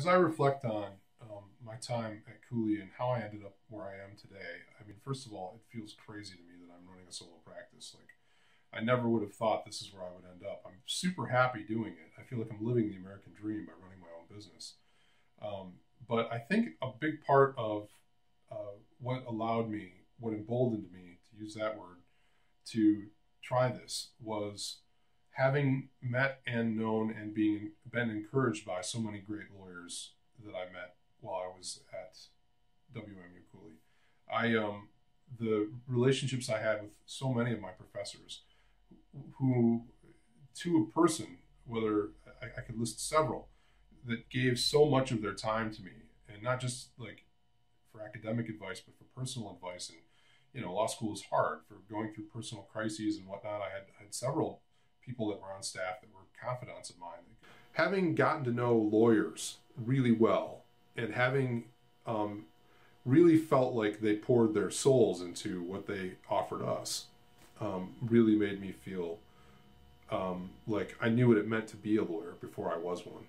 as I reflect on um, my time at Cooley and how I ended up where I am today, I mean, first of all, it feels crazy to me that I'm running a solo practice. Like, I never would have thought this is where I would end up. I'm super happy doing it. I feel like I'm living the American dream by running my own business. Um, but I think a big part of uh, what allowed me, what emboldened me, to use that word, to try this was having met and known and being been encouraged by so many great lawyers that I met while I was at WMU Cooley. I um the relationships I had with so many of my professors who to a person, whether I, I could list several, that gave so much of their time to me and not just like for academic advice, but for personal advice. And you know, law school is hard for going through personal crises and whatnot. I had had several people that were on staff that were confidants of mine. Having gotten to know lawyers really well and having um, really felt like they poured their souls into what they offered us um, really made me feel um, like I knew what it meant to be a lawyer before I was one.